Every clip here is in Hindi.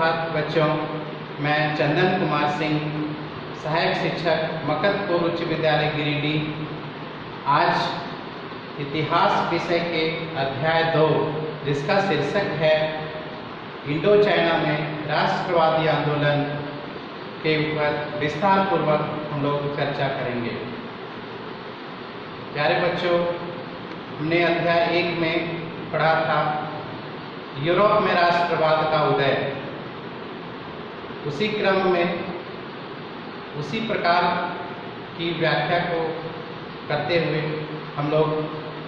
सुप्रभात बच्चों, मैं चंदन कुमार सिंह, सहायक शिक्षक मकतपुर उच्च विद्यालय गिरिडीह। आज इतिहास विषय के अध्याय दो, जिसका शीर्षक है इंडो चाइना में राष्ट्रवादी आंदोलन के ऊपर विस्तार पूर्वक हम लोग चर्चा करेंगे। प्यारे बच्चों, हमने अध्याय एक में पढ़ा था, यूरोप में राष्ट्रवाद का उदय। उसी क्रम में, उसी प्रकार की व्याख्या को करते हुए हम लोग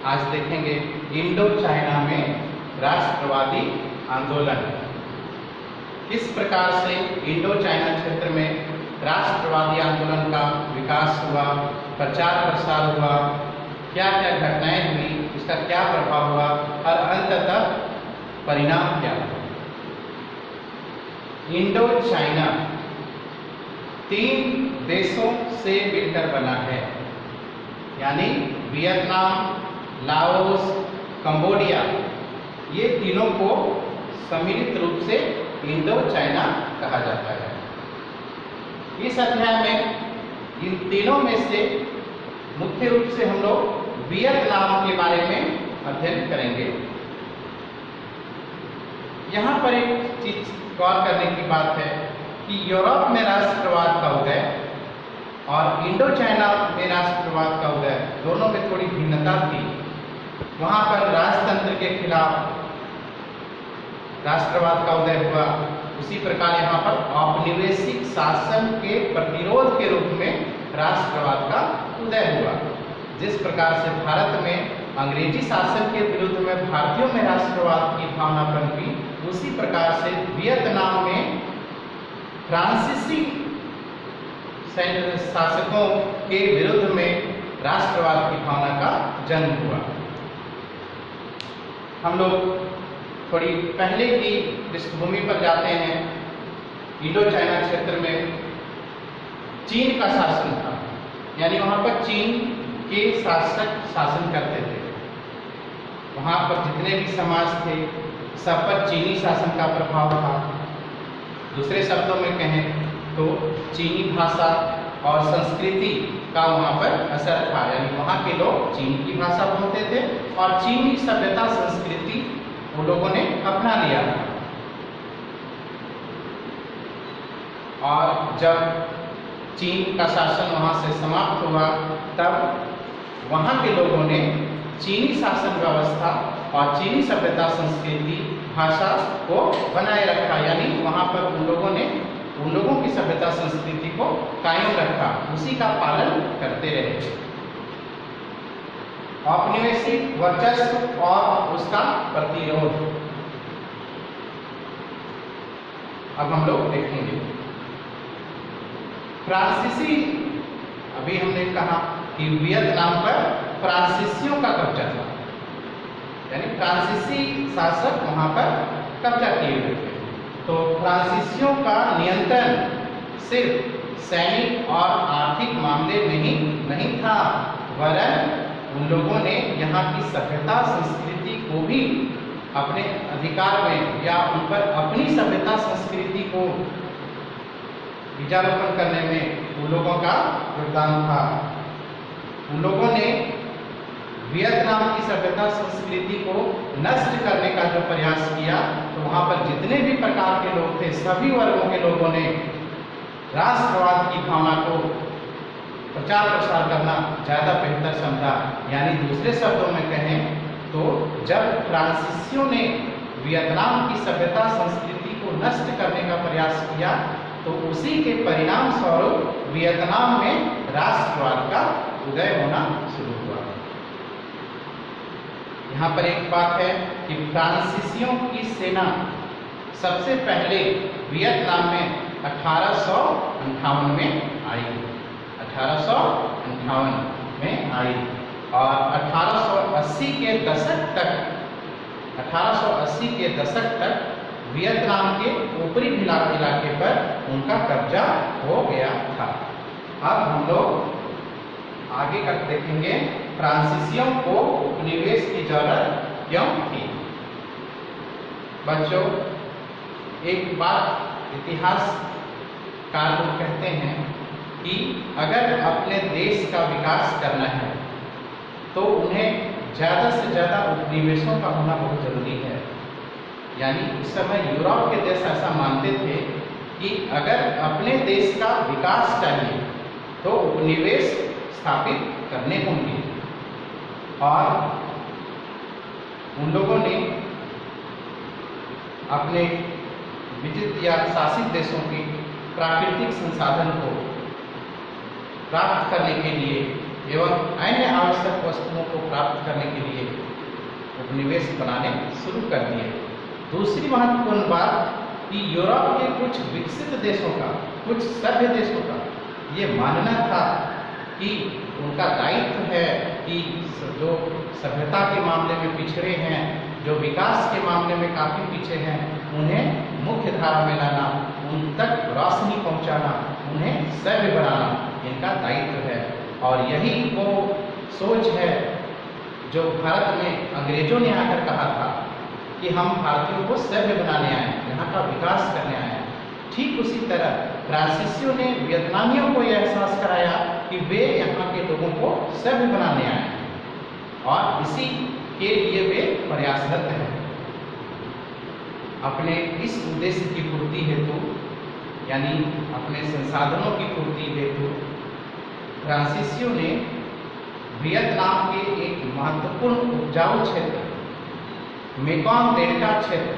आज देखेंगे इंडो चाइना में राष्ट्रवादी आंदोलन। किस प्रकार से इंडो चाइना क्षेत्र में राष्ट्रवादी आंदोलन का विकास हुआ, प्रचार प्रसार हुआ क्या क्या घटनाएँ हुई, उसका क्या प्रभाव हुआ, और अंततः परिणाम क्या हुआ? इंडो चाइना तीन देशों से मिलकर बना है। यानी वियतनाम, लाओस, कंबोडिया, ये तीनों को सम्मिलित रूप से इंडो चाइना कहा जाता है। इस अध्याय में इन तीनों में से मुख्य रूप से हम लोग वियतनाम के बारे में अध्ययन करेंगे। यहाँ पर एक चीज़ गौर करने की बात है कि यूरोप में राष्ट्रवाद का उदय और इंडो चाइना में राष्ट्रवाद का उदय दोनों में थोड़ी भिन्नता थी। वहाँ पर राजतंत्र के खिलाफ राष्ट्रवाद का उदय हुआ। उसी प्रकार यहाँ पर औपनिवेशिक शासन के प्रतिरोध के रूप में राष्ट्रवाद का उदय हुआ। जिस प्रकार से भारत में अंग्रेज़ी शासन के विरुद्ध में भारतीयों में राष्ट्रवाद की भावना पनपी उसी प्रकार से वियतनाम में फ्रांसीसी शासकों के विरुद्ध में राष्ट्रवाद की भावना का जन्म हुआ। हम लोग थोड़ी पहले की पृष्ठभूमि पर जाते हैं। इंडो चाइना क्षेत्र में चीन का शासन था। यानी वहाँ पर चीन के शासक शासन करते थे। वहाँ पर जितने भी समाज थे सब पर चीनी शासन का प्रभाव था। दूसरे शब्दों में कहें तो चीनी भाषा और संस्कृति का वहाँ पर असर था। यानी वहाँ के लोग चीन की भाषा बोलते थे और चीनी सभ्यता, संस्कृति वो लोगों ने अपना लिया था। और जब चीन का शासन वहाँ से समाप्त हुआ, तब वहाँ के लोगों ने चीनी शासन व्यवस्था और चीनी सभ्यता संस्कृति भाषा को बनाए रखा, यानी वहाँ पर उन लोगों ने, उन लोगों की सभ्यता संस्कृति को कायम रखा, उसी का पालन करते रहे। औपनिवेशिक वर्चस्व और उसका प्रतिरोध। अब हम लोग देखेंगे। फ्रांसीसी अभी हमने कहा कि वियतनाम पर फ्रांसीसियों का कब्जा था। यानी फ्रांसीसी शासक वहाँ पर कब्जा किए हुए तो फ्रांसीसियों का नियंत्रण सिर्फ़ सैनिक और आर्थिक मामले में ही नहीं था, वरन उन लोगों ने यहाँ की सभ्यता, संस्कृति को भी अपने अधिकार में या उन पर अपनी सभ्यता, संस्कृति को बीजारोपण करने में उन लोगों का योगदान था। उन लोगों ने वियतनाम की सभ्यता संस्कृति को नष्ट करने का जो प्रयास किया तो वहाँ पर जितने भी प्रकार के लोग थे, सभी वर्गों के लोगों ने राष्ट्रवाद की भावना को प्रचार प्रसार करना ज़्यादा बेहतर समझा। यानी दूसरे शब्दों में कहें तो जब फ्रांसीसियों ने वियतनाम की सभ्यता संस्कृति को नष्ट करने का प्रयास किया तो उसी के परिणाम स्वरूप वियतनाम में राष्ट्रवाद का उदय होना यहाँ पर एक बात है कि फ्रांसीसियों की सेना सबसे पहले वियतनाम में अठारह में आई। अठारह में आई। और 1880 के दशक तक 1880 के दशक तक वियतनाम के ऊपरी इलाके पर उनका कब्जा हो गया था। अब हम लोग आगे कर देखेंगे। फ्रांसीसियों को उपनिवेश की ज़रूरत क्यों थी बच्चों एक बात इतिहास लोग कहते हैं कि अगर अपने देश का विकास करना है तो उन्हें ज़्यादा से ज़्यादा उपनिवेशों का होना बहुत ज़रूरी है। यानी उस समय यूरोप के देश ऐसा मानते थे कि अगर अपने देश का विकास चाहिए तो उपनिवेश स्थापित करने होंगे। और उन लोगों ने अपने विजित या शासित देशों के प्राकृतिक संसाधन को प्राप्त करने के लिए एवं अन्य आवश्यक वस्तुओं को प्राप्त करने के लिए उपनिवेश बनाने शुरू कर दिए। दूसरी महत्वपूर्ण बात कि यूरोप के कुछ विकसित देशों का, कुछ सभ्य देशों का ये मानना था कि उनका दायित्व है कि जो सभ्यता के मामले में पिछड़े हैं, जो विकास के मामले में काफ़ी पीछे हैं, उन्हें मुख्य धारा में लाना, उन तक रोशनी पहुंचाना, उन्हें सभ्य बनाना इनका दायित्व है। और यही वो सोच है जो भारत में अंग्रेज़ों ने आकर कहा था कि हम भारतीयों को सभ्य बनाने आए यहाँ का विकास करने आए हैं। ठीक उसी तरह फ्रांसीसियों ने वियतनामियों को यह एहसास कराया कि वे यहाँ के लोगों को सभ्य बनाने आए और इसी के लिए वे प्रयासरत हैं। अपने इस उद्देश्य की पूर्ति हेतु, यानी अपने संसाधनों की पूर्ति हेतु, फ्रांसीसियों ने वियतनाम के एक महत्वपूर्ण उपजाऊ क्षेत्र मेकॉन्ग डेल्टा क्षेत्र,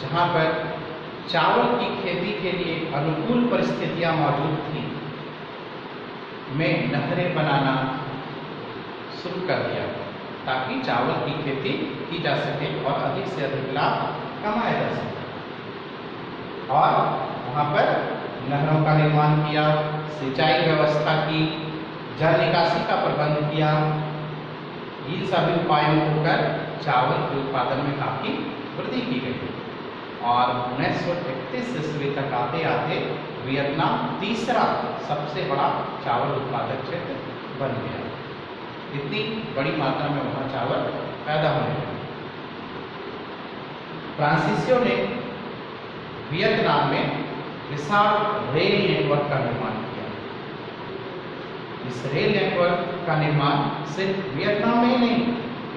जहाँ पर चावल की खेती के लिए अनुकूल परिस्थितियाँ मौजूद थी में नहरें बनाना शुरू कर दिया, ताकि चावल की खेती की जा सके और अधिक से अधिक लाभ कमाया जा सके। और वहाँ पर नहरों का निर्माण किया, सिंचाई व्यवस्था की, जल निकासी का प्रबंध किया। इन सभी उपायों को कर चावल के उत्पादन में काफ़ी वृद्धि की गई। और उन्नीस सौ इकतीस ईस्वी तक आते आते वियतनाम तीसरा सबसे बड़ा चावल उत्पादक क्षेत्र बन गया। इतनी बड़ी मात्रा में वहाँ चावल पैदा होने लगा। फ्रांसीसियों ने वियतनाम में विशाल रेल नेटवर्क का निर्माण किया। इस रेल नेटवर्क का निर्माण सिर्फ़ वियतनाम में ही नहीं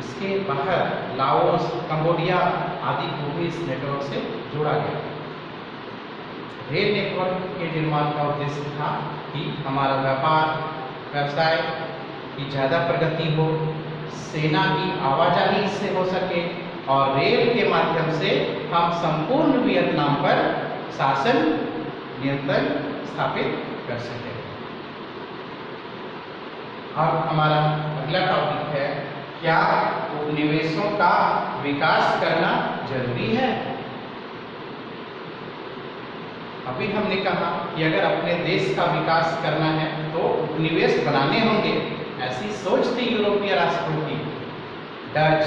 इसके बाहर लाओस, कंबोडिया आदि को भी इस नेटवर्क से जोड़ा गया। रेल नेटवर्क के निर्माण का उद्देश्य था कि हमारा व्यापार, व्यवसाय की ज़्यादा प्रगति हो, सेना की आवाजाही इससे हो सके और रेल के माध्यम से हम संपूर्ण वियतनाम पर शासन नियंत्रण स्थापित कर सके। अब हमारा अगला टॉपिक है क्या उपनिवेशों का विकास करना ज़रूरी है? अभी हमने कहा कि अगर अपने देश का विकास करना है तो उपनिवेश बनाने होंगे। ऐसी सोच थी यूरोपीय राष्ट्रों की। डच,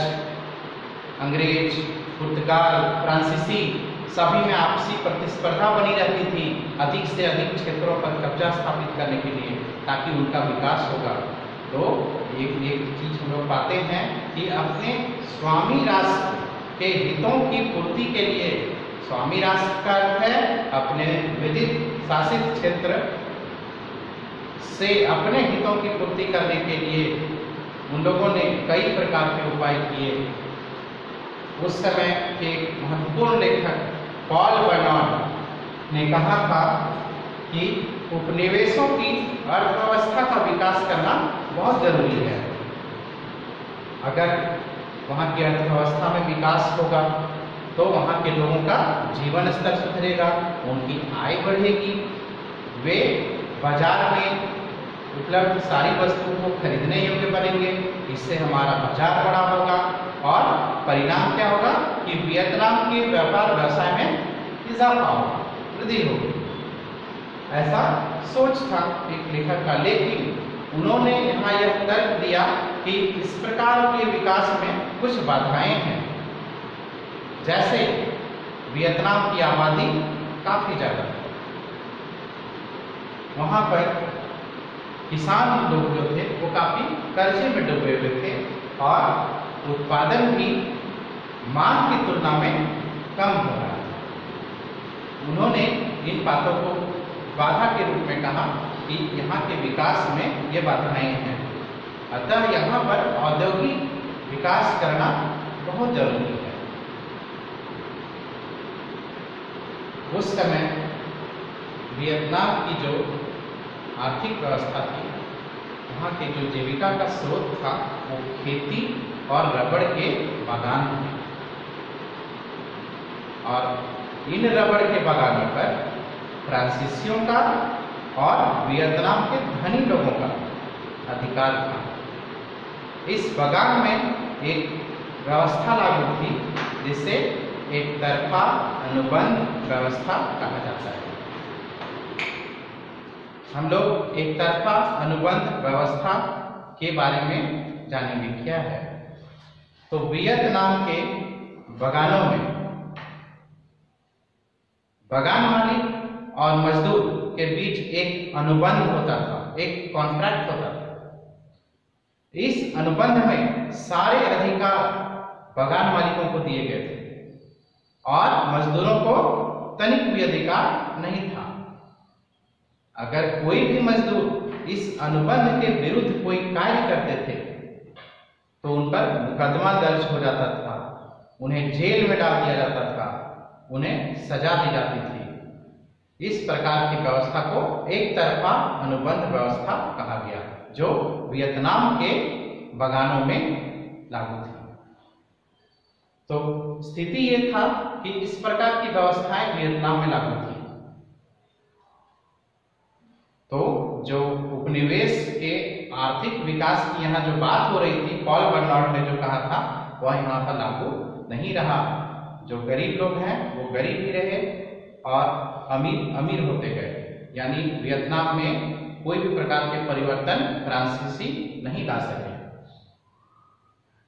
अंग्रेज़, पुर्तगाल, फ्रांसीसी, सभी में आपसी प्रतिस्पर्धा बनी रहती थी अधिक से अधिक क्षेत्रों पर कब्जा स्थापित करने के लिए, ताकि उनका विकास होगा। तो एक एक चीज़ हम लोग पाते हैं कि अपने स्वामी राष्ट्र के हितों की पूर्ति के लिए स्वामी राष्ट्र का अर्थ है अपने विदित शासित क्षेत्र से अपने हितों की पूर्ति करने के लिए उन लोगों ने कई प्रकार के उपाय किए। उस समय के महत्वपूर्ण लेखक पॉल बर्नॉड ने कहा था कि उपनिवेशों की अर्थव्यवस्था का विकास करना बहुत ज़रूरी है। अगर वहाँ की अर्थव्यवस्था में विकास होगा तो वहाँ के लोगों का जीवन स्तर सुधरेगा, उनकी आय बढ़ेगी। वे बाज़ार में उपलब्ध सारी वस्तुओं को खरीदने योग्य बनेंगे। इससे हमारा बाज़ार बड़ा होगा और परिणाम क्या होगा कि वियतनाम के व्यापार व्यवसाय में इजाफा होगा, वृद्धि होगी। ऐसा सोच था एक लेखक का। लेकिन उन्होंने यहाँ यह तर्क दिया कि इस प्रकार के विकास में कुछ बाधाएँ हैं। जैसे वियतनाम की आबादी काफ़ी ज़्यादा वहाँ पर किसान लोग जो थे, वो काफ़ी कर्जे में डूबे हुए थे और उत्पादन भी मांग की तुलना में कम हो रहा था। उन्होंने इन बातों को बाधा के रूप में कहा कि यहाँ के विकास में ये बाधाएँ हैं। अतः यहाँ पर औद्योगिक विकास करना बहुत ज़रूरी है। उस समय वियतनाम की जो आर्थिक व्यवस्था थी, वहाँ के जो जीविका का स्रोत था, वो खेती और रबड़ के बागान थे और इन रबड़ के बागानों पर फ्रांसीसियों का और वियतनाम के धनी लोगों का अधिकार था। इस बगान में एक व्यवस्था लागू थी, जिसे एक तरफा अनुबंध व्यवस्था कहा जाता है। हम लोग एक तरफा अनुबंध व्यवस्था के बारे में जानेंगे क्या है। तो वियतनाम के बगानों में, बगान और मजदूर के बीच एक अनुबंध होता था, एक कॉन्ट्रैक्ट होता था। इस अनुबंध में सारे अधिकार बगान मालिकों को दिए गए थे और मजदूरों को तनिक भी अधिकार नहीं था। अगर कोई भी मजदूर इस अनुबंध के विरुद्ध कोई कार्य करते थे तो उन पर मुकदमा दर्ज हो जाता था, उन्हें जेल में डाल दिया जाता था, उन्हें सजा दी जाती थी। इस प्रकार की व्यवस्था को एक तरफा अनुबंध व्यवस्था कहा गया, जो वियतनाम के बगानों में लागू थी। तो स्थिति ये था कि इस प्रकार की व्यवस्थाएँ वियतनाम में लागू थी। तो जो उपनिवेश के आर्थिक विकास की यहाँ जो बात हो रही थी, पॉल बर्नॉट ने जो कहा था, वह यहाँ पर लागू नहीं रहा। जो गरीब लोग हैं, वो गरीब ही रहे और अमीर अमीर होते गए। यानी वियतनाम में कोई भी प्रकार के परिवर्तन फ्रांसीसी नहीं ला सके।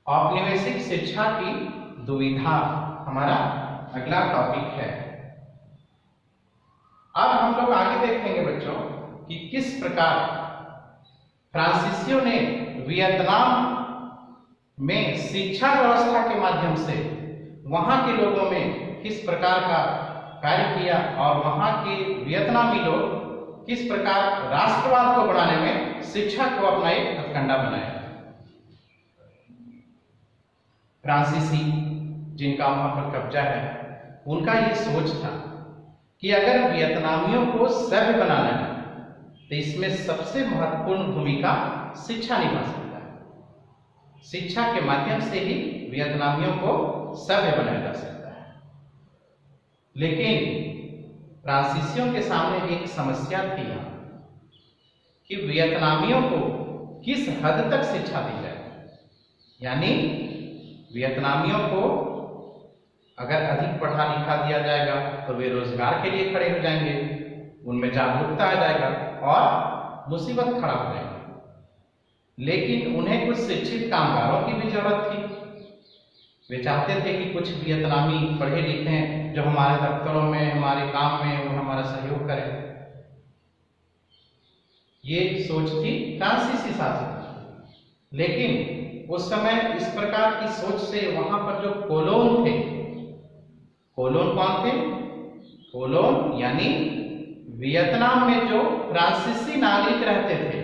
औपनिवेशिक शिक्षा की दुविधा हमारा अगला टॉपिक है। अब हम लोग आगे देखेंगे बच्चों कि किस प्रकार फ्रांसीसियों ने वियतनाम में शिक्षा व्यवस्था के माध्यम से वहाँ के लोगों में किस प्रकार का कार्य किया और वहाँ के वियतनामी लोग किस प्रकार राष्ट्रवाद को बढ़ाने में शिक्षा को अपना एक हथकंडा बनाया। फ्रांसीसी, जिनका वहाँ पर कब्जा है, उनका ये सोच था कि अगर वियतनामियों को सभ्य बनाना है तो इसमें सबसे महत्वपूर्ण भूमिका शिक्षा निभा सकता है। शिक्षा के माध्यम से ही वियतनामियों को सभ्य बनाया जा सकता है। लेकिन फ्रांसीसियों के सामने एक समस्या थी कि वियतनामियों को किस हद तक शिक्षा दी जाए? यानी वियतनामियों को अगर अधिक पढ़ा लिखा दिया जाएगा तो वे रोज़गार के लिए खड़े हो जाएँगे, उनमें जागरूकता आ जाएगा और मुसीबत खड़ा हो जाएगी। लेकिन उन्हें कुछ शिक्षित कामगारों की भी ज़रूरत थी। वे चाहते थे कि कुछ वियतनामी पढ़े लिखे हैं, जो हमारे दफ्तरों में, हमारे काम में, वो हमारा सहयोग करें। ये सोच थी फ्रांसीसी शासक लेकिन उस समय इस प्रकार की सोच से वहाँ पर जो कोलोन थे, कोलोन कौन थे? कोलोन यानी वियतनाम में जो फ्रांसीसी नागरिक रहते थे।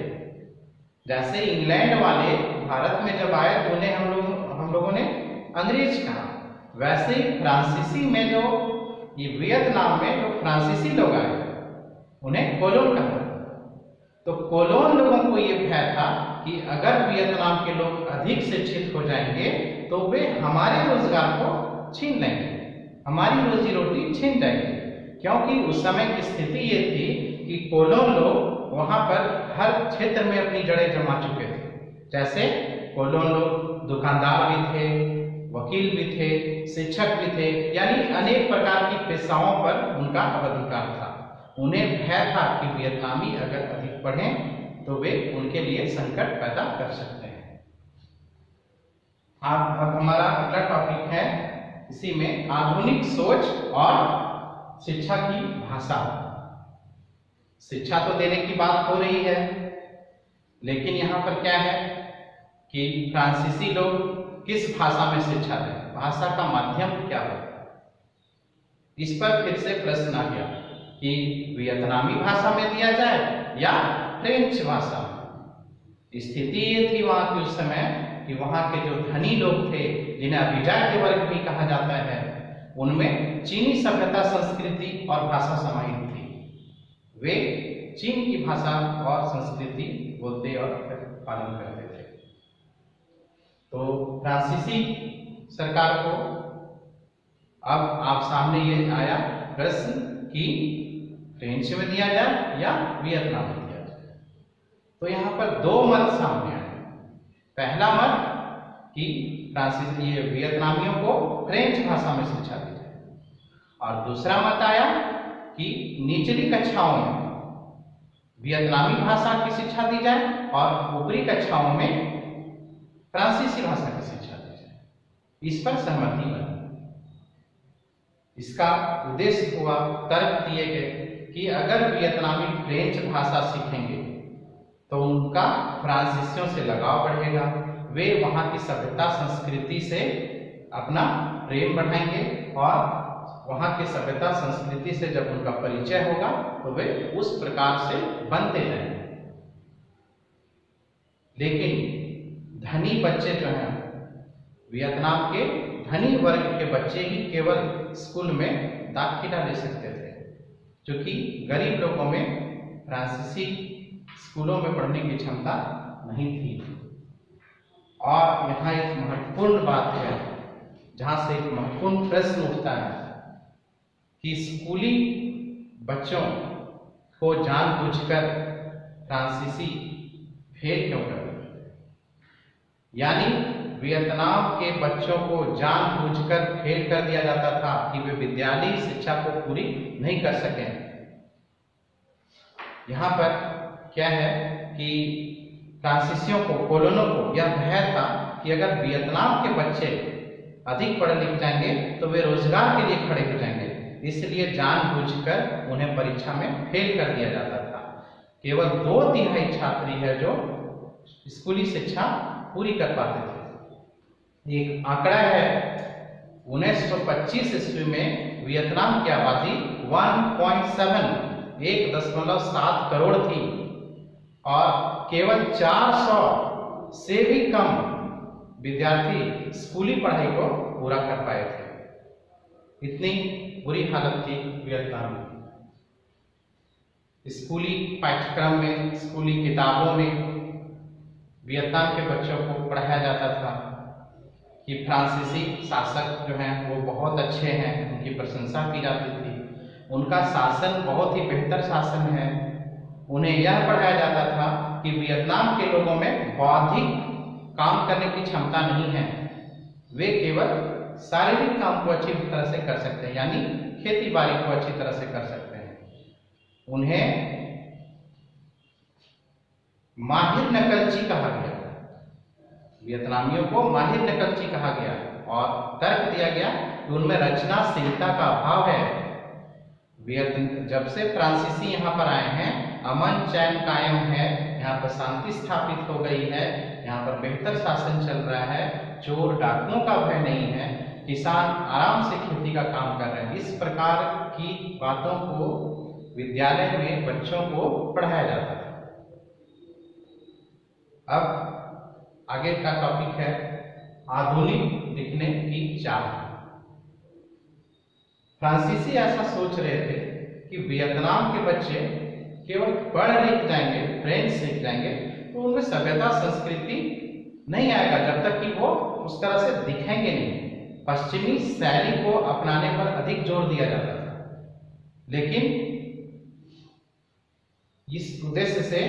जैसे इंग्लैंड वाले भारत में जब आए, उन्हें हम लोग, हम लोगों ने अंग्रेज़ कहा। वैसे ही फ्रांसीसी में जो ये वियतनाम में जो फ्रांसीसी लोग आए, उन्हें कोलोन कहा तो कोलोन लोगों को ये भय था कि अगर वियतनाम के लोग अधिक शिक्षित हो जाएँगे तो वे हमारे रोज़गार को छीन लेंगे। हमारी रोजी रोटी छीन जाएँगे क्योंकि उस समय की स्थिति ये थी कि कोलोन लोग वहाँ पर हर क्षेत्र में अपनी जड़ें जमा चुके थे। जैसे कोलोन लोग दुकानदार भी थे वकील भी थे, शिक्षक भी थे, यानी अनेक प्रकार की पेशाओं पर उनका अधिकार था। उन्हें भय था कि वियतनामी अगर अधिक पढ़े तो वे उनके लिए संकट पैदा कर सकते हैं। अब अब हमारा अगला टॉपिक है, इसी में आधुनिक सोच और शिक्षा की भाषा। शिक्षा तो देने की बात हो रही है, लेकिन यहाँ पर क्या है कि फ्रांसीसी लोग किस भाषा में शिक्षा दें भाषा का माध्यम क्या है? इस पर फिर से प्रश्न आ गया कि वियतनामी भाषा में दिया जाए या फ्रेंच भाषा स्थिति ये थी वहाँ की उस समय कि वहाँ के जो धनी लोग थे, जिन्हें अभिजात के वर्ग भी कहा जाता है, उनमें चीनी सभ्यता, संस्कृति और भाषा समाहित थी। वे चीन की भाषा और संस्कृति बोलते और पालन करते। तो फ्रांसीसी सरकार को अब आप सामने ये आया प्रश्न कि फ्रेंच में दिया जाए या वियतनाम में दिया जाए। तो यहाँ पर दो मत सामने आए। पहला मत कि फ्रांसीस ये वियतनामियों को फ्रेंच भाषा में शिक्षा दी जाए। और दूसरा मत आया कि निचली कक्षाओं में वियतनामी भाषा की शिक्षा दी जाए और ऊपरी कक्षाओं में फ्रांसीसी भाषा की शिक्षा दी जाए। इस पर सहमति बनी। इसका उद्देश्य हुआ, तर्क दिए गए कि अगर वियतनामी फ्रेंच भाषा सीखेंगे तो उनका फ्रांसीसियों से लगाव बढ़ेगा। वे वहाँ की सभ्यता संस्कृति से अपना प्रेम बढ़ाएँगे और वहाँ की सभ्यता संस्कृति से जब उनका परिचय होगा तो वे उस प्रकार से बनते जाएँगे। लेकिन धनी बच्चे जो हैं, वियतनाम के धनी वर्ग के बच्चे ही केवल स्कूल में दाखिला ले सकते थे क्योंकि गरीब लोगों में फ्रांसीसी स्कूलों में पढ़ने की क्षमता नहीं थी। और यहाँ एक महत्वपूर्ण बात है, जहाँ से एक महत्वपूर्ण प्रश्न उठता है कि स्कूली बच्चों को जानबूझकर फ्रांसीसी फेल क्यों कर यानी वियतनाम के बच्चों को जानबूझकर फेल कर दिया जाता था कि वे विद्यालय शिक्षा को पूरी नहीं कर सके। यहाँ पर क्या है कि फ्रांसीसियों को, कोलोनों को यह भय था कि अगर वियतनाम के बच्चे अधिक पढ़े लिख जाएँगे तो वे रोज़गार के लिए खड़े हो जाएँगे। इसलिए जानबूझकर उन्हें परीक्षा में फेल कर दिया जाता था। केवल दो तिहाई छात्री है जो स्कूली शिक्षा पूरी कर पाते थे। एक आंकड़ा है। 1925 ईस्वी में वियतनाम की आबादी 1.7 एक दशमलव सात करोड़ थी और केवल 400 से भी कम विद्यार्थी स्कूली पढ़ाई को पूरा कर पाए थे। इतनी बुरी हालत थी वियतनाम। में स्कूली पाठ्यक्रम में, स्कूली किताबों में वियतनाम के बच्चों को पढ़ाया जाता था कि फ्रांसीसी शासक जो हैं, वो बहुत अच्छे हैं, उनकी प्रशंसा की जाती थी। उनका शासन बहुत ही बेहतर शासन है। उन्हें यह पढ़ाया जाता था कि वियतनाम के लोगों में बौद्धिक काम करने की क्षमता नहीं है। वे केवल शारीरिक काम को अच्छी तरह से कर सकते हैं, यानी खेती बाड़ी को अच्छी तरह से कर सकते हैं। उन्हें माहिर नकलची कहा गया। वियतनामियों को माहिर नकलची कहा गया और तर्क दिया गया कि उनमें रचनाशीलता का अभाव है। जब से फ्रांसीसी यहाँ पर आए हैं, अमन चैन कायम है, यहाँ पर शांति स्थापित हो गई है, यहाँ पर बेहतर शासन चल रहा है, चोर डाकुओं का भय नहीं है, किसान आराम से खेती का काम कर रहे हैं। इस प्रकार की बातों को विद्यालय में बच्चों को पढ़ाया जाता है अब आगे का टॉपिक है आधुनिक दिखने की चाह फ्रांसीसी ऐसा सोच रहे थे कि वियतनाम के बच्चे केवल पढ़ लिख जाएँगे फ्रेंच सीख जाएँगे तो उनमें सभ्यता, संस्कृति नहीं आएगा, जब तक कि वो उस तरह से दिखेंगे नहीं। पश्चिमी शैली को अपनाने पर अधिक ज़ोर दिया जाता था। लेकिन इस उद्देश्य से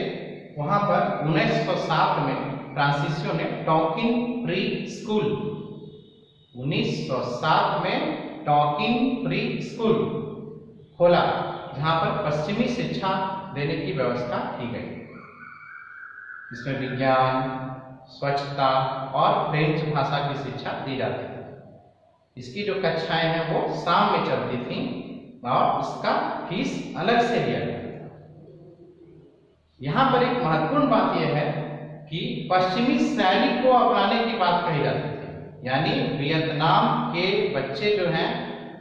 वहाँ पर 1907 में फ्रांसीसियों ने टॉकिन प्री स्कूल 1907 में टॉकिन प्री स्कूल खोला, जहाँ पर पश्चिमी शिक्षा देने की व्यवस्था की गई। इसमें विज्ञान, स्वच्छता और फ्रेंच भाषा की शिक्षा दी जाती थी। इसकी जो कक्षाएँ हैं, वो शाम में चलती थी और इसका फ़ीस अलग से लिया जाता यहाँ पर एक महत्वपूर्ण बात यह है कि पश्चिमी शैली को अपनाने की बात कही जाती थी। यानी वियतनाम के बच्चे जो हैं,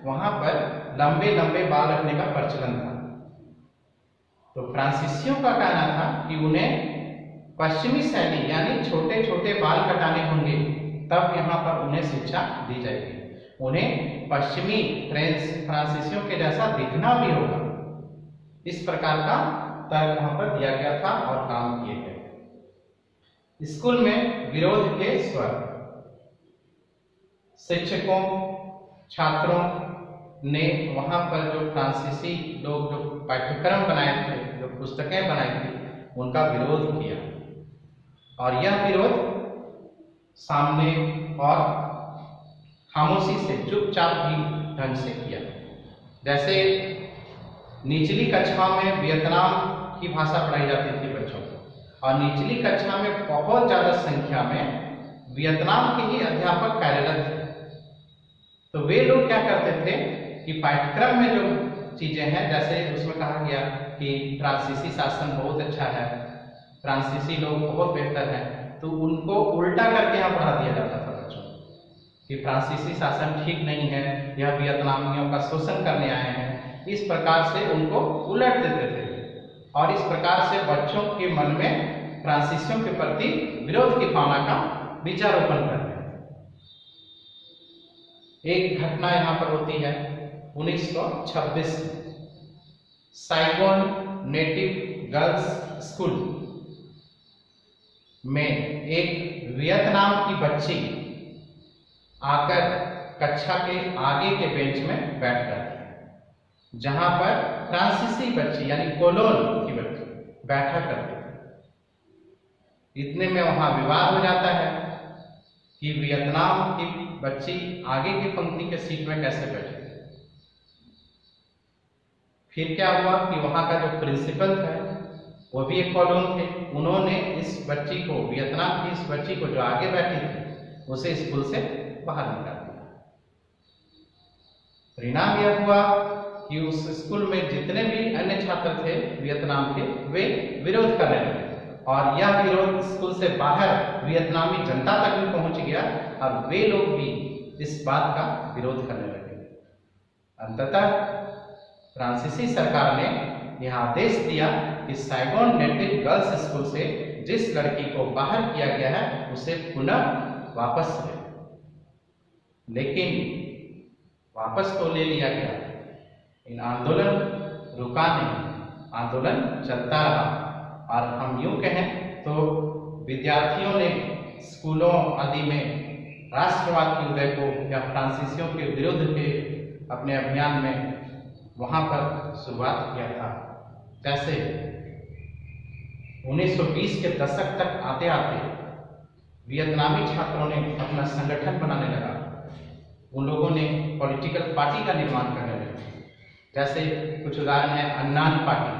वहाँ पर लंबे लंबे बाल रखने का प्रचलन था। तो फ्रांसीसियों का कहना था कि उन्हें पश्चिमी शैली, यानी छोटे छोटे बाल कटाने होंगे, तब यहाँ पर उन्हें शिक्षा दी जाएगी। उन्हें पश्चिमी फ्रांसीसियों के जैसा दिखना भी होगा। इस प्रकार का तर्क वहाँ पर दिया गया था और काम किए गए। स्कूल में विरोध के स्वर। शिक्षकों, छात्रों ने वहाँ पर जो फ्रांसीसी लोग जो पाठ्यक्रम बनाए थे, जो पुस्तकें बनाई थी, उनका विरोध किया। और यह विरोध सामने और खामोशी से चुपचाप भी ढंग से किया। जैसे निचली कक्षाओं में वियतनाम की भाषा पढ़ाई जाती थी बच्चों को। और निचली कक्षा में बहुत ज़्यादा संख्या में वियतनाम के ही अध्यापक कार्यरत थे। तो वे लोग क्या करते थे कि पाठ्यक्रम में जो चीज़ें हैं, जैसे उसमें कहा गया कि फ्रांसीसी शासन बहुत अच्छा है, फ्रांसीसी लोग बहुत बेहतर हैं तो उनको उल्टा करके यहाँ पढ़ा दिया जाता था बच्चों, कि फ्रांसीसी शासन ठीक नहीं है, यह वियतनामियों का शोषण करने आए हैं। इस प्रकार से उनको उलट देते थे। और इस प्रकार से बच्चों के मन में फ्रांसीसियों के प्रति विरोध की भावना का बीजारोपण करते एक घटना यहाँ पर होती है 1926 साइगोन नेटिव गर्ल्स स्कूल में एक वियतनाम की बच्ची आकर कक्षा के आगे के बेंच में बैठ है जहाँ पर फ्रांसीसी बच्ची, यानी कोलोन की बच्ची बैठा करती इतने में वहाँ विवाद हो जाता है कि वियतनाम की बच्ची आगे की पंक्ति के सीट में कैसे बैठे? फिर क्या हुआ कि वहाँ का जो प्रिंसिपल था, वो भी एक कॉलोन थे। उन्होंने इस बच्ची को, वियतनाम की इस बच्ची को जो आगे बैठी थी, उसे स्कूल से बाहर निकाल दिया। परिणाम यह हुआ कि उस स्कूल में जितने भी अन्य छात्र थे वियतनाम के, वे विरोध करने लगे और यह विरोध स्कूल से बाहर वियतनामी जनता तक भी पहुँच गया और वे लोग भी इस बात का विरोध करने लगे। अंततः फ्रांसीसी सरकार ने यह आदेश दिया कि साइगोन नेटिव गर्ल्स स्कूल से जिस लड़की को बाहर किया गया है, उसे पुनः वापस ले। लेकिन वापस तो ले लिया गया। इन आंदोलन रुका नहीं, आंदोलन चलता रहा। और हम यूँ कहें तो विद्यार्थियों ने स्कूलों आदि में राष्ट्रवाद के उदय को या फ्रांसीसियों के विरुद्ध के अपने अभियान में वहाँ पर शुरुआत किया था। जैसे 1920 के दशक तक आते आते वियतनामी छात्रों ने अपना संगठन बनाने लगा। उन लोगों ने पॉलिटिकल पार्टी का निर्माण करने जैसे कुछ उदाहरण है, अन्नान पार्टी।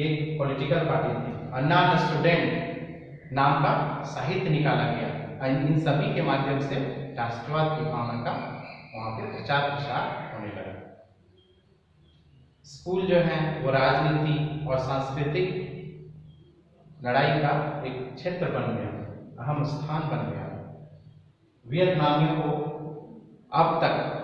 ये पॉलिटिकल पार्टी थी। अन्नान स्टूडेंट नाम का साहित्य निकाला गया। इन सभी के माध्यम से राष्ट्रवाद की भावना का वहाँ पे प्रचार प्रसार होने लगा। स्कूल जो है, वो राजनीति और सांस्कृतिक लड़ाई का एक क्षेत्र बन गया, अहम स्थान बन गया। वियतनामियों को अब तक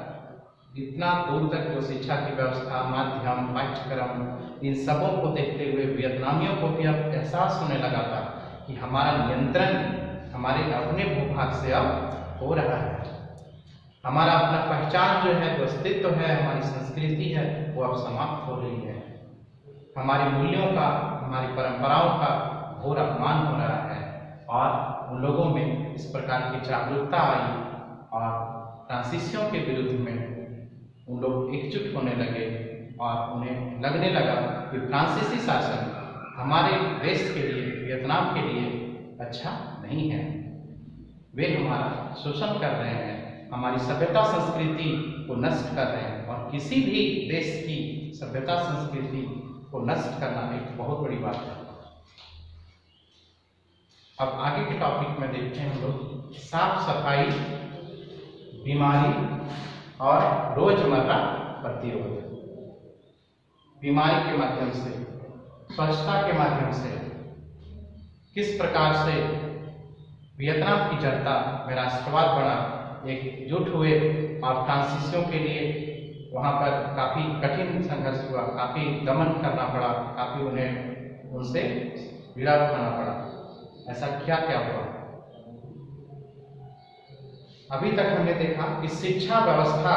इतना दूर तक जो शिक्षा की व्यवस्था, माध्यम, पाठ्यक्रम, इन सबों को देखते हुए वियतनामियों को भी अब एहसास होने लगा था कि हमारा नियंत्रण हमारे अपने भूभाग से अब हो रहा है। हमारा अपना पहचान जो है, जो अस्तित्व है, हमारी संस्कृति है, वो अब समाप्त हो रही है। हमारे मूल्यों का, हमारी परंपराओं का घोर अपमान हो रहा है और उन लोगों में इस प्रकार की जागरूकता आई और फ्रांसीसियों के विरुद्ध में उन लोग एकजुट होने लगे और उन्हें लगने लगा कि फ्रांसीसी शासन हमारे देश के लिए, वियतनाम के लिए अच्छा नहीं है। वे हमारा शोषण कर रहे हैं, हमारी सभ्यता संस्कृति को नष्ट कर रहे हैं और किसी भी देश की सभ्यता संस्कृति को नष्ट करना एक बहुत बड़ी बात है। अब आगे के टॉपिक में देखते हैं हम लोग, साफ़ सफ़ाई, बीमारी और रोज़मर्रा प्रतिरोध। बीमारी के माध्यम से, स्वच्छता के माध्यम से, किस प्रकार से वियतनाम की जनता में राष्ट्रवाद बना एकजुट हुए और फ्रांसीसियों के लिए, वहाँ पर काफ़ी कठिन संघर्ष हुआ, काफ़ी दमन करना पड़ा, काफ़ी उन्हें, उनसे पीड़ा उठाना पड़ा। ऐसा क्या क्या हुआ? अभी तक हमने देखा कि शिक्षा व्यवस्था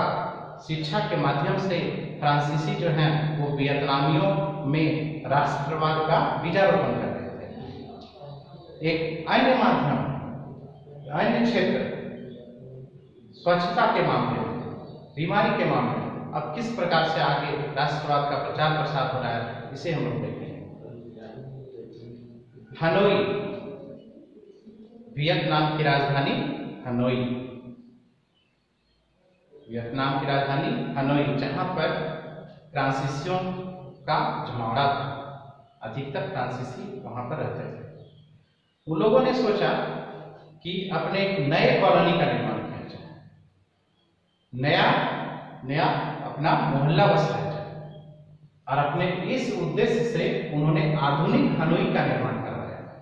शिक्षा के माध्यम से फ्रांसीसी जो हैं, वो वियतनामियों में राष्ट्रवाद का बीजारोपण कर रहे थे। एक अन्य माध्यम, अन्य क्षेत्र, स्वच्छता के मामले में, बीमारी के मामले में, अब किस प्रकार से आगे राष्ट्रवाद का प्रचार प्रसार हो रहा है, इसे हम लोग देखेंगे। हनोई, वियतनाम की राजधानी हनोई। वियतनाम की राजधानी हनोई, जहाँ पर फ्रांसीसियों का जमावड़ा था। अधिकतर फ्रांसीसी वहाँ पर रहते थे। उन लोगों ने सोचा कि अपने एक नए कॉलोनी का निर्माण किया जाए। नया नया अपना मोहल्ला बसाया जाए। और अपने इस उद्देश्य से उन्होंने आधुनिक हनोई का निर्माण करवाया।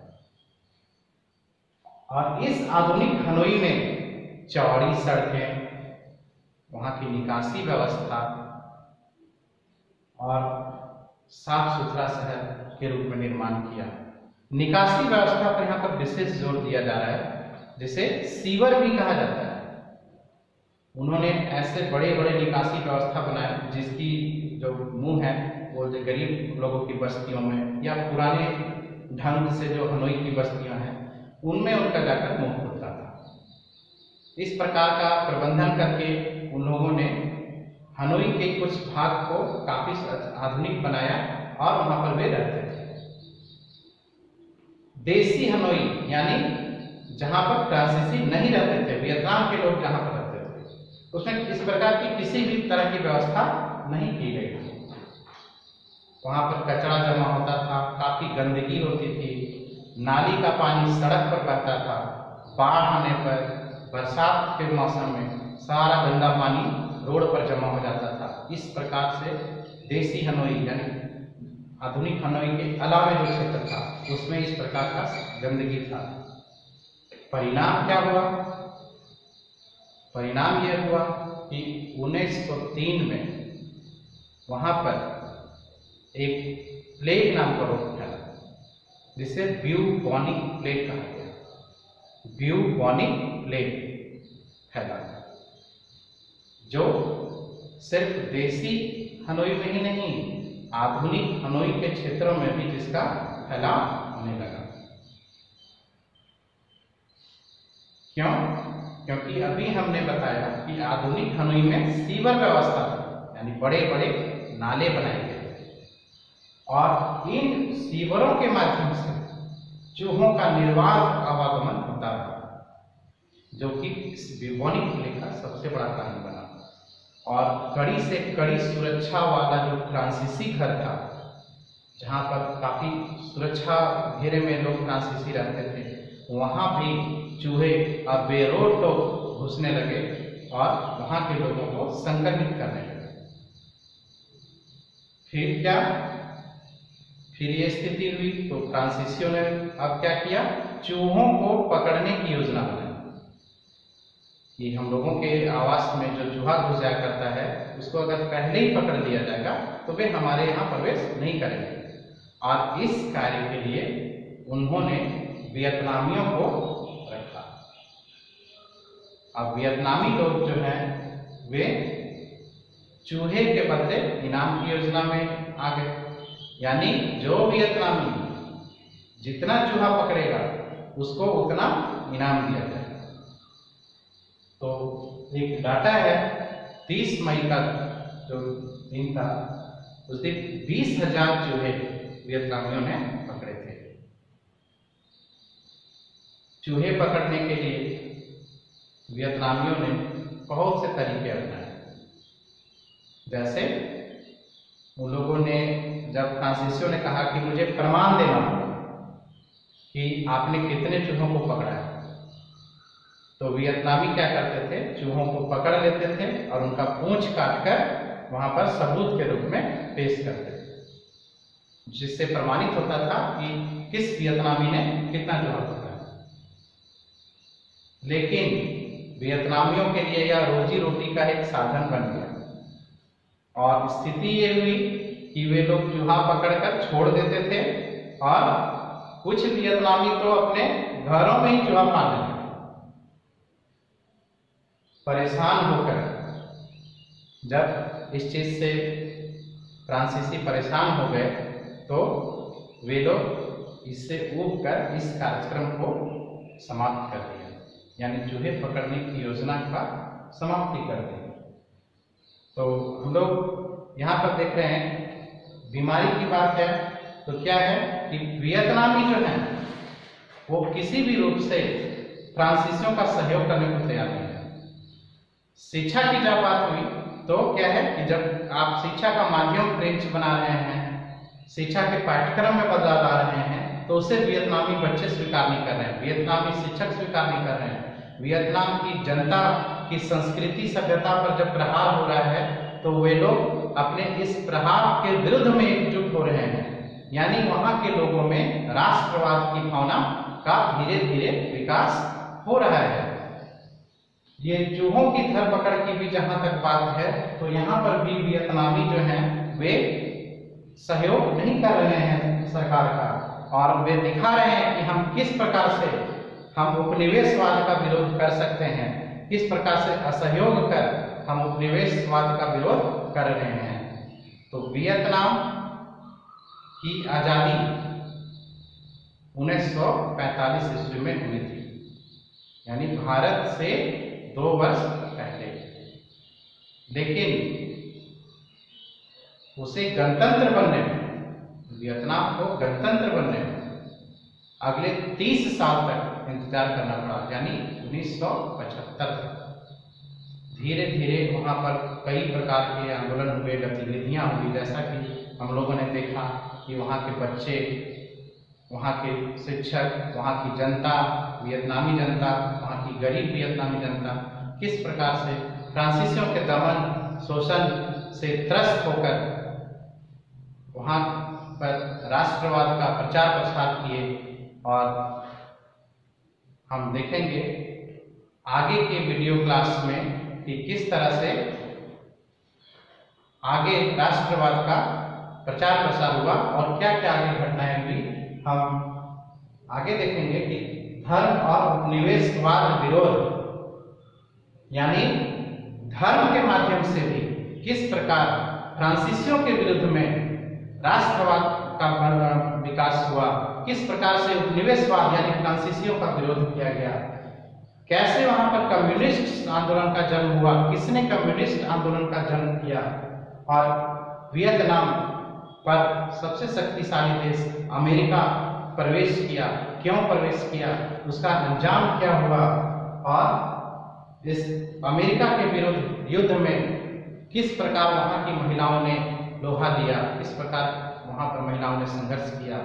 और इस आधुनिक हनोई में चौड़ी सड़कें वहाँ की निकासी व्यवस्था और साफ़ सुथरा शहर के रूप में निर्माण किया। निकासी व्यवस्था पर यहाँ पर विशेष ज़ोर दिया जा रहा है, जिसे सीवर भी कहा जाता है। उन्होंने ऐसे बड़े बड़े निकासी व्यवस्था बनाए, जिसकी जो मुँह है, वो जो गरीब लोगों की बस्तियों में या पुराने ढंग से जो हनोई की बस्तियाँ हैं, उनमें उनका जाकर मुँह खुलता था। इस प्रकार का प्रबंधन करके उन लोगों ने हनोई के कुछ भाग को काफ़ी आधुनिक बनाया और वहाँ पर वे रहते थे। देसी हनोई, यानी जहाँ पर फ्रांसीसी नहीं रहते थे, वियतनाम के लोग जहाँ पर रहते थे। उसमें इस प्रकार की किसी भी तरह की व्यवस्था नहीं की गई थी। वहाँ पर कचरा जमा होता था, काफ़ी गंदगी होती थी, नाली का पानी सड़क पर बहता था, बाढ़ आने पर, बरसात के मौसम में सारा गंदा पानी रोड पर जमा हो जाता था। इस प्रकार से देसी हनोई, यानी आधुनिक हनोई के अलावा जो क्षेत्र था, उसमें इस प्रकार का गंदगी था। परिणाम क्या हुआ? परिणाम यह हुआ कि 1903 में वहाँ पर एक प्लेग नाम का रोग फैला जिसे ब्यू बॉनिक प्लेग कहा गया। ब्यू बॉनिक प्लेग फैला जो सिर्फ़ देसी हनोई में ही नहीं, आधुनिक हनोई के क्षेत्रों में भी जिसका फैलाव होने लगा। क्यों? क्योंकि अभी हमने बताया कि आधुनिक हनोई में सीवर व्यवस्था, यानी बड़े बड़े नाले बनाए गए और इन सीवरों के माध्यम से चूहों का निर्वाध आवागमन होता रहा, जो कि इस विवोनिक का सबसे बड़ा कारण बना। और कड़ी से कड़ी सुरक्षा वाला जो फ्रांसीसी घर था, जहाँ पर काफ़ी सुरक्षा घेरे में लोग फ्रांसीसी रहते थे, वहाँ भी चूहे और बेरोड लोग घुसने लगे और वहाँ के लोगों को संक्रमित करने लगे। फिर क्या? फिर ये स्थिति हुई तो फ्रांसीसियों ने अब क्या किया? चूहों को पकड़ने की योजना बनाई। कि हम लोगों के आवास में जो चूहा घुस जाया करता है, उसको अगर पहले ही पकड़ लिया जाएगा तो वे हमारे यहाँ प्रवेश नहीं करेंगे। और इस कार्य के लिए उन्होंने वियतनामियों को रखा। अब वियतनामी लोग जो हैं, वे चूहे के बदले इनाम की योजना में आ गए। यानी जो वियतनामी जितना चूहा पकड़ेगा, उसको उतना इनाम दिया जाए तो एक डाटा है 30 मई का जो दिन था उस दिन बीस हज़ार चूहे वियतनामियों ने पकड़े थे। चूहे पकड़ने के लिए वियतनामियों ने बहुत से तरीके अपनाए। जैसे उन लोगों ने, जब फ्रांसीसियों ने कहा कि मुझे प्रमाण देना कि आपने कितने चूहों को पकड़ा है तो वियतनामी क्या करते थे? चूहों को पकड़ लेते थे और उनका पूंछ काटकर वहाँ पर सबूत के रूप में पेश करते थे। जिससे प्रमाणित होता था कि किस वियतनामी ने कितना चूहा पकड़ा। लेकिन वियतनामियों के लिए यह रोजी रोटी का एक साधन बन गया। और स्थिति ये हुई कि वे लोग चूहा पकड़कर छोड़ देते थे और कुछ वियतनामी तो अपने घरों में ही चूहा पाल लेते परेशान होकर, जब इस चीज़ से फ्रांसीसी परेशान हो गए तो वे लोग इससे उब कर इस कार्यक्रम को समाप्त कर दिया यानी चूहे पकड़ने की योजना का समाप्ति कर दी तो हम लोग यहाँ पर देख रहे हैं, बीमारी की बात है तो क्या है कि वियतनामी जो है, वो किसी भी रूप से फ्रांसीसियों का सहयोग करने को तैयार नहीं शिक्षा की जब बात हुई तो क्या है कि जब आप शिक्षा का माध्यम फ्रेंच बना रहे हैं, शिक्षा के पाठ्यक्रम में बदलाव ला रहे हैं तो उसे वियतनामी बच्चे स्वीकार नहीं कर रहे हैं। वियतनामी शिक्षक स्वीकार नहीं कर रहे हैं। वियतनाम की जनता की संस्कृति सभ्यता पर जब प्रहार हो रहा है तो वे लोग अपने इस प्रहार के विरुद्ध में एकजुट हो रहे हैं। यानी वहाँ के लोगों में राष्ट्रवाद की भावना का धीरे धीरे विकास हो रहा है। ये चूहों की धरपकड़ की भी जहाँ तक बात है तो यहाँ पर भी वियतनामी जो हैं, वे सहयोग नहीं कर रहे हैं सरकार का। और वे दिखा रहे हैं कि हम किस प्रकार से हम उपनिवेशवाद का विरोध कर सकते हैं, किस प्रकार से असहयोग कर हम उपनिवेशवाद का विरोध कर रहे हैं। तो वियतनाम की आज़ादी 1945 ईस्वी में हुई थी। यानी भारत से दो वर्ष पहले। लेकिन उसे गणतंत्र बनने में, वियतनाम को गणतंत्र बनने में अगले 30 साल तक इंतज़ार करना पड़ा, यानी 1975 तक। धीरे धीरे वहाँ पर कई प्रकार के आंदोलन हुए, गतिविधियाँ हुई। जैसा कि हम लोगों ने देखा कि वहाँ के बच्चे, वहाँ के शिक्षक, वहाँ की जनता, वियतनामी जनता की गरीब वियतनामी जनता किस प्रकार से फ्रांसीसियों के दमन, शोषण से त्रस्त होकर वहाँ पर राष्ट्रवाद का प्रचार प्रसार किए और हम देखेंगे आगे के वीडियो क्लास में कि किस तरह से आगे राष्ट्रवाद का प्रचार प्रसार हुआ और क्या क्या आगे घटनाएँ हुई, हम आगे देखेंगे कि धर्म और उपनिवेशवाद विरोध। यानी धर्म के माध्यम से भी किस प्रकार फ्रांसीसियों के विरुद्ध में राष्ट्रवाद का विकास हुआ, किस प्रकार से उपनिवेशवाद यानी फ्रांसीसियों का विरोध किया गया, कैसे वहाँ पर कम्युनिस्ट आंदोलन का जन्म हुआ, किसने कम्युनिस्ट आंदोलन का जन्म किया, और वियतनाम पर सबसे शक्तिशाली देश अमेरिका प्रवेश किया। क्यों प्रवेश किया? उसका अंजाम क्या हुआ? और इस अमेरिका के विरुद्ध युद्ध में किस प्रकार वहाँ की महिलाओं ने लोहा दिया? किस प्रकार वहाँ पर महिलाओं ने संघर्ष किया?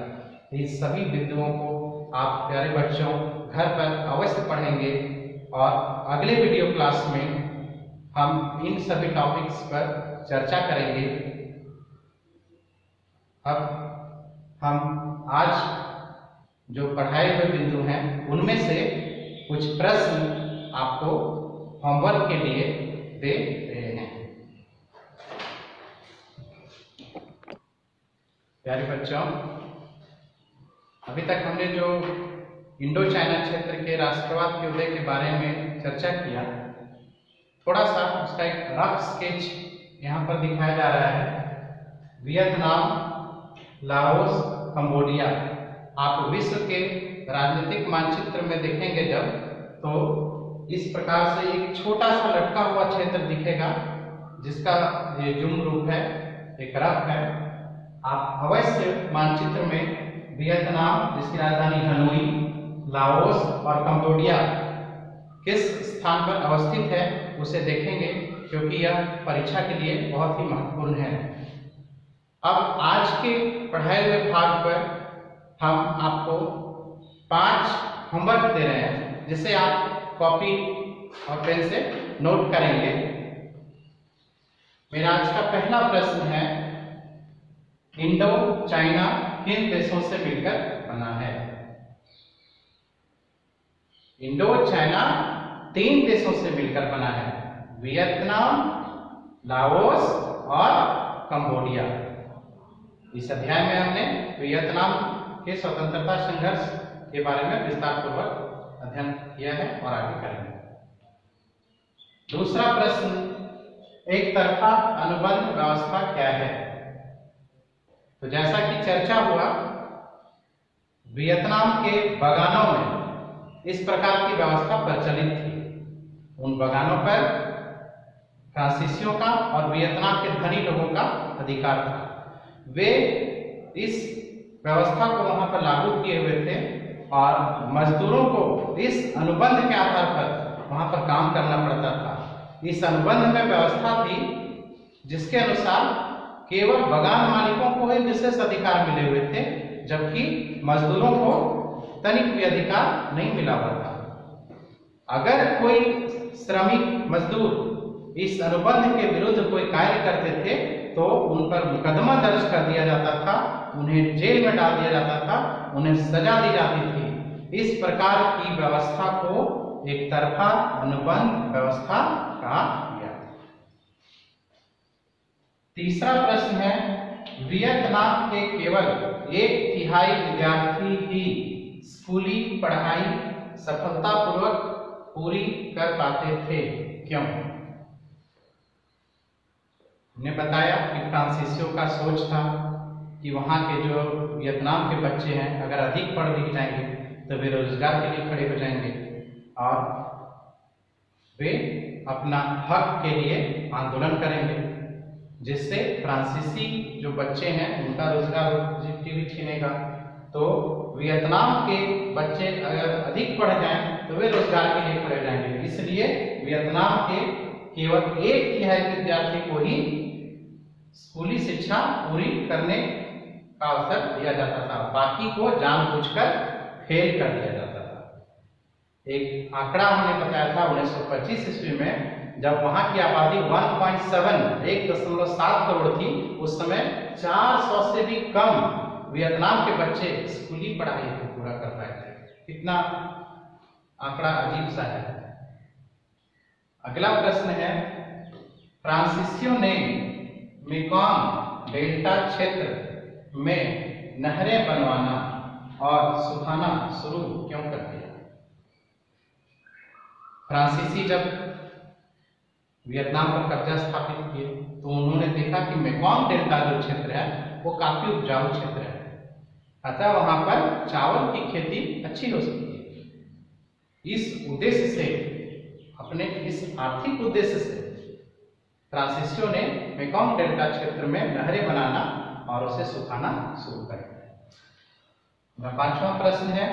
इन सभी बिंदुओं को आप प्यारे बच्चों घर पर अवश्य पढ़ेंगे और अगले वीडियो क्लास में हम इन सभी टॉपिक्स पर चर्चा करेंगे। अब हम आज जो पढ़ाए हुए बिंदु हैं, उनमें से कुछ प्रश्न आपको होमवर्क के लिए दे रहे हैं। प्यारे बच्चों, अभी तक हमने जो इंडो चाइना क्षेत्र के राष्ट्रवाद के उदय के बारे में चर्चा किया, थोड़ा सा उसका एक रफ स्केच यहाँ पर दिखाया जा रहा है। Vietnam, Laos, Cambodia. आप विश्व के राजनीतिक मानचित्र में देखेंगे जब तो इस प्रकार से एक छोटा सा लटका हुआ क्षेत्र दिखेगा, जिसका ये जुम रूप है, एक रफ है। आप अवश्य मानचित्र में वियतनाम, जिसकी राजधानी हनोई, लाओस और कंबोडिया किस स्थान पर अवस्थित है, उसे देखेंगे, क्योंकि यह परीक्षा के लिए बहुत ही महत्वपूर्ण है। अब आज के पढ़ाए हुए भाग पर हम आपको पाँच होमवर्क दे रहे हैं, जिसे आप कॉपी और पेन से नोट करेंगे। मेरा आज का पहला प्रश्न है इंडो चाइना किन देशों से मिलकर बना है? इंडो चाइना तीन देशों से मिलकर बना है, वियतनाम, लाओस और कंबोडिया। इस अध्याय में हमने वियतनाम के स्वतंत्रता संघर्ष के बारे में विस्तार पूर्वक अध्ययन किया है और आगे करेंगे। दूसरा प्रश्न, एक तरफा अनुबंध व्यवस्था क्या है? तो जैसा कि चर्चा हुआ, वियतनाम के बगानों में इस प्रकार की व्यवस्था प्रचलित थी। उन बगानों पर फ्रांसीसियों का और वियतनाम के धनी लोगों का अधिकार था। वे इस व्यवस्था को वहाँ पर लागू किए हुए थे और मजदूरों को इस अनुबंध के आधार पर वहाँ पर काम करना पड़ता था। इस अनुबंध में व्यवस्था थी जिसके अनुसार केवल बगान मालिकों को ही विशेष अधिकार मिले हुए थे, जबकि मजदूरों को तनिक भी अधिकार नहीं मिला हुआ था। अगर कोई श्रमिक, मजदूर इस अनुबंध के विरुद्ध कोई कार्य करते थे तो उन पर मुकदमा दर्ज कर दिया जाता था उन्हें जेल में डाल दिया जाता था, उन्हें सजा दी जाती थी। इस प्रकार की व्यवस्था को एक तरफा अनुबंध व्यवस्था कहा गया। तीसरा प्रश्न है, वियतनाम के केवल एक तिहाई विद्यार्थी ही स्कूली पढ़ाई सफलतापूर्वक पूरी कर पाते थे, क्यों? ने बताया कि फ्रांसीसियों का सोच था। कि वहाँ के जो वियतनाम के बच्चे हैं, अगर अधिक पढ़ लिख जाएँगे तो वे रोज़गार के लिए खड़े हो जाएँगे। और वे अपना हक के लिए आंदोलन करेंगे, जिससे फ्रांसीसी जो बच्चे हैं, उनका रोज़गार भी छीनेगा तो वियतनाम के बच्चे अगर अधिक पढ़ जाएँ तो वे रोज़गार के लिए खड़े जाएँगे। इसलिए वियतनाम के केवल एक तिहाई विद्यार्थी को ही स्कूली शिक्षा पूरी करने का अवसर दिया जाता था। बाकी को जानबूझकर फेल कर दिया जाता था। एक आंकड़ा हमने बताया था 1925 ईस्वी में, जब वहाँ की आबादी 1.7 एक दशमलव सात करोड़ थी, उस समय 400 से भी कम वियतनाम के बच्चे स्कूली पढ़ाई को पूरा कर पाए थे। कितना आंकड़ा अजीब सा है। अगला प्रश्न है, फ्रांसिसियो ने मेकॉन्ग डेल्टा क्षेत्र में नहरें बनवाना और सुखाना शुरू क्यों कर दिया? फ्रांसीसी जब वियतनाम पर कब्जा स्थापित किए तो उन्होंने देखा कि मेकॉन्ग डेल्टा जो क्षेत्र है, वो काफ़ी उपजाऊ क्षेत्र है। अतः वहाँ पर चावल की खेती अच्छी हो सकती है। इस उद्देश्य से, अपने इस आर्थिक उद्देश्य से, फ्रांसीसियों ने मेकॉन्ग डेल्टा क्षेत्र में नहरें बनाना और उसे सुखाना शुरू कर। पांचवा प्रश्न है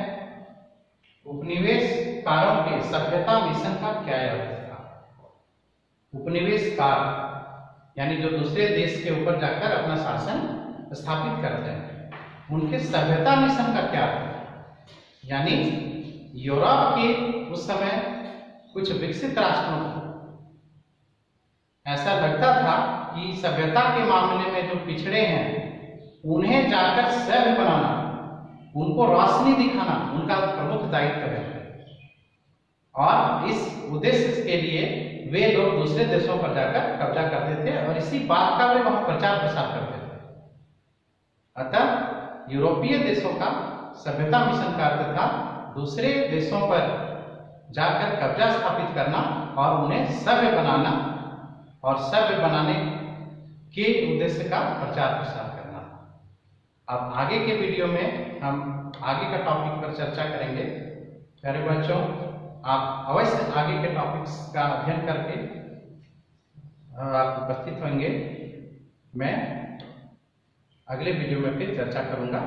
उपनिवेशकारों के सभ्यता मिशन का क्या अर्थ था उपनिवेशकार यानी जो दूसरे देश के ऊपर जाकर अपना शासन स्थापित करते हैं, उनके सभ्यता मिशन का क्या अर्थ यानी यूरोप के उस समय कुछ विकसित राष्ट्रों को। ऐसा लगता था कि सभ्यता के मामले में जो पिछड़े हैं उन्हें जाकर सभ्य बनाना, उनको रोशनी दिखाना, उनका प्रमुख दायित्व है। और इस उद्देश्य के लिए वे लोग दूसरे देशों पर जाकर कब्जा करते थे और इसी बात का वे वहाँ प्रचार प्रसार करते थे। अतः यूरोपीय देशों का सभ्यता मिशन का अर्थ था दूसरे देशों पर जाकर कब्जा स्थापित करना और उन्हें सभ्य बनाना और सभ्य बनाने के उद्देश्य का प्रचार प्रसार। अब आगे के वीडियो में हम आगे का टॉपिक पर चर्चा करेंगे। प्यारे बच्चों, आप अवश्य आगे के टॉपिक्स का अध्ययन करके आप उपस्थित होंगे। मैं अगले वीडियो में फिर चर्चा करूँगा।